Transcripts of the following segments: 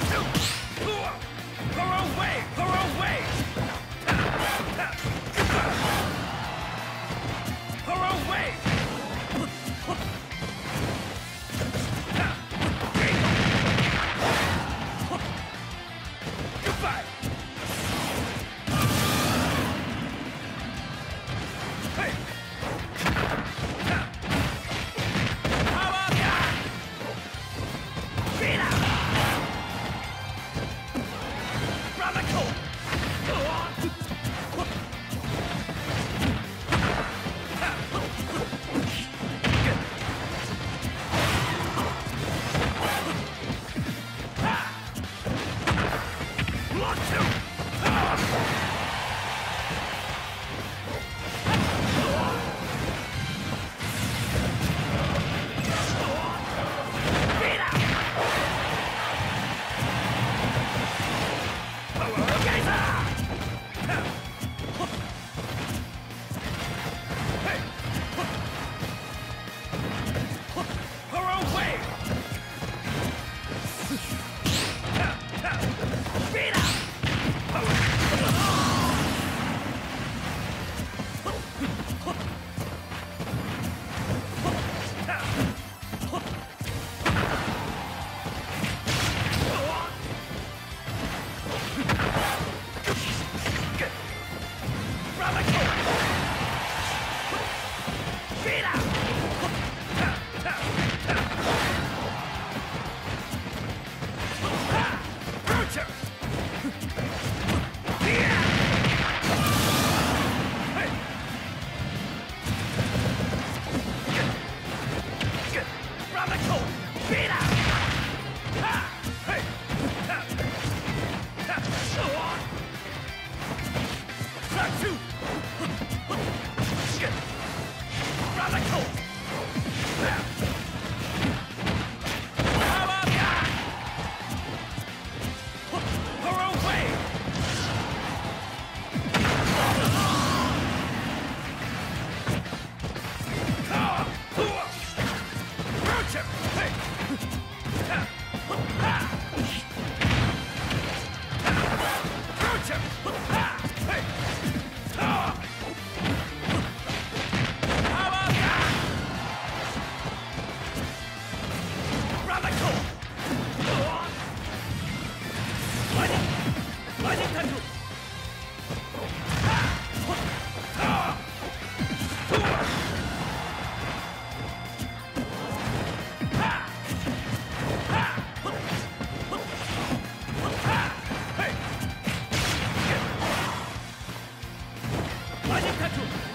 want to 確保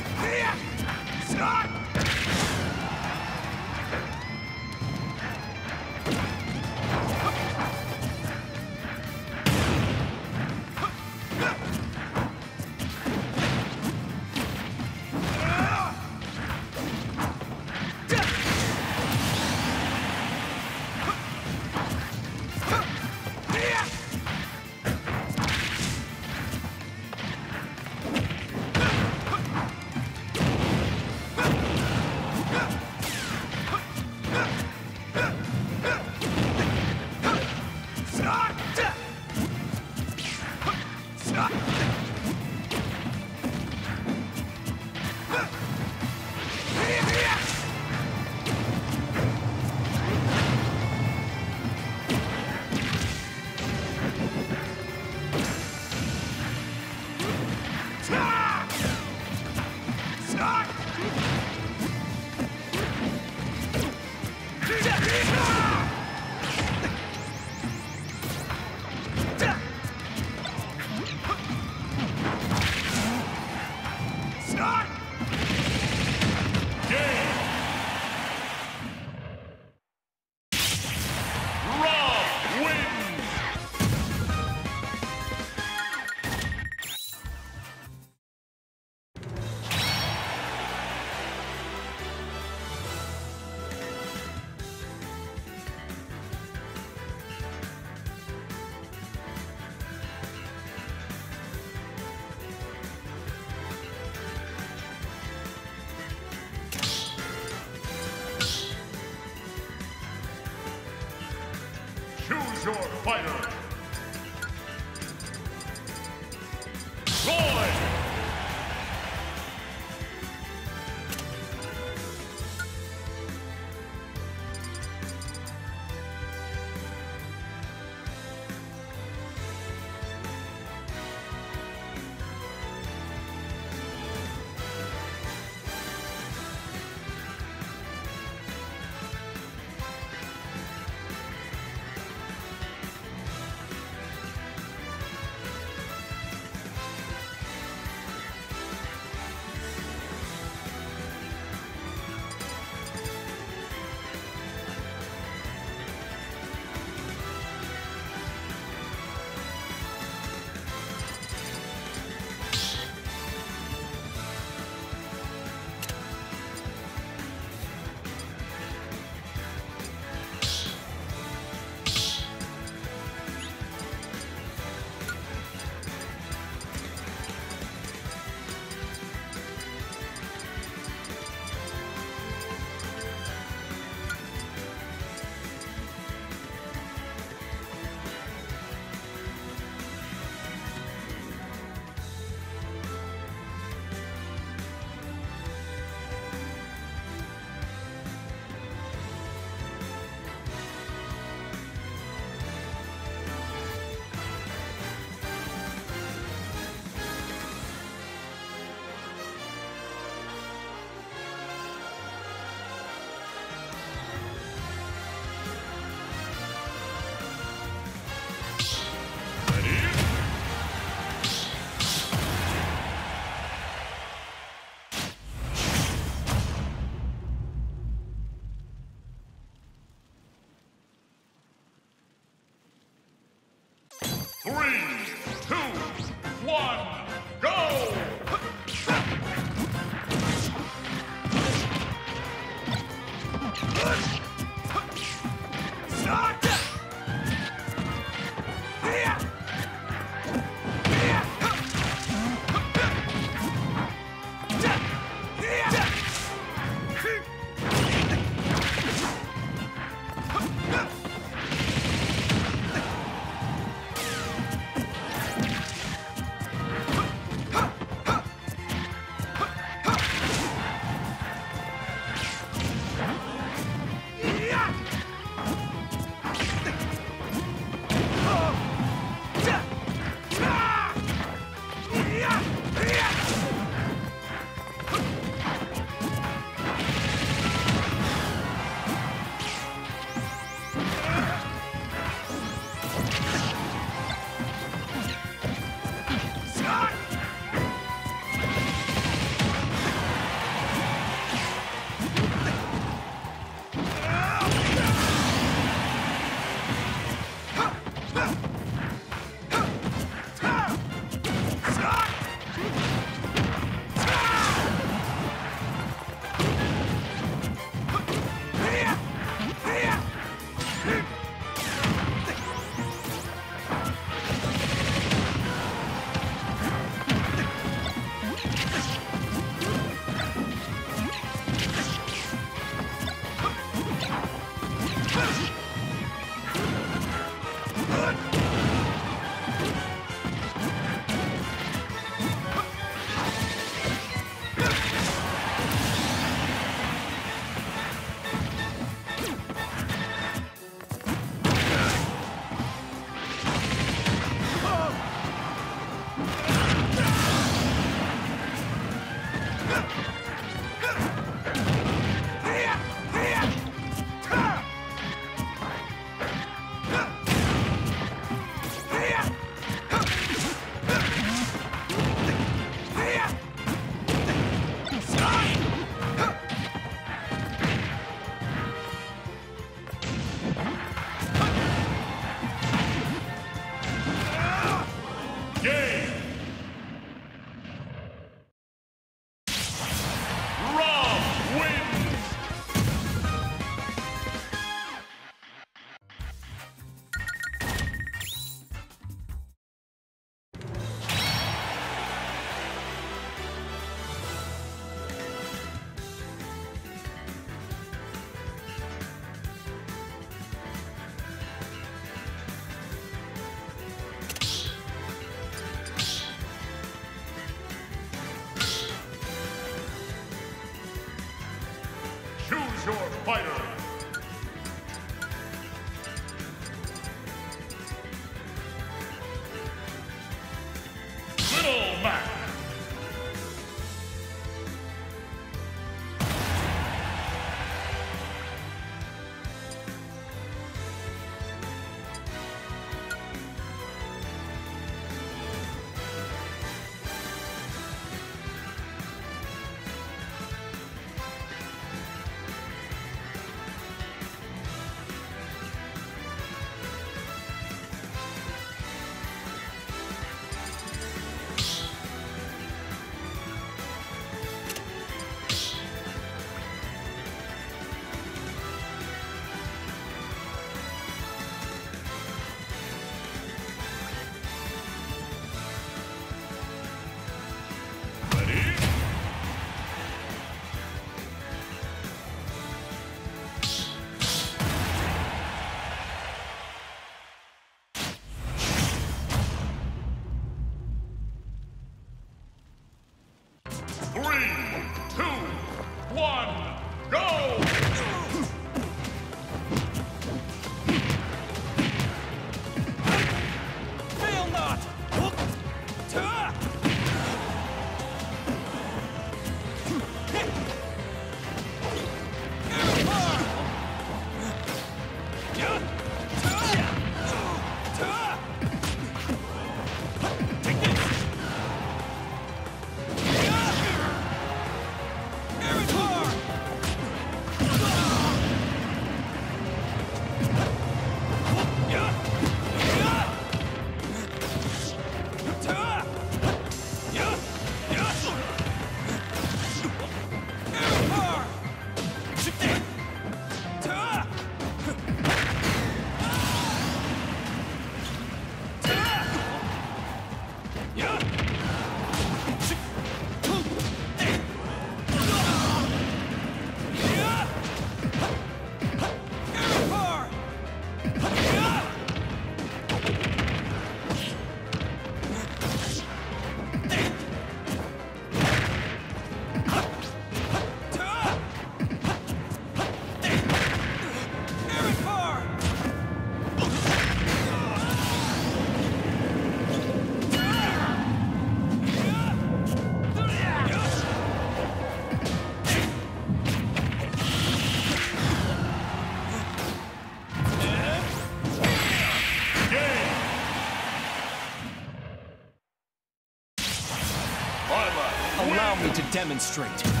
demonstrate.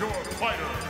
Your fighter.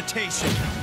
Hesitation.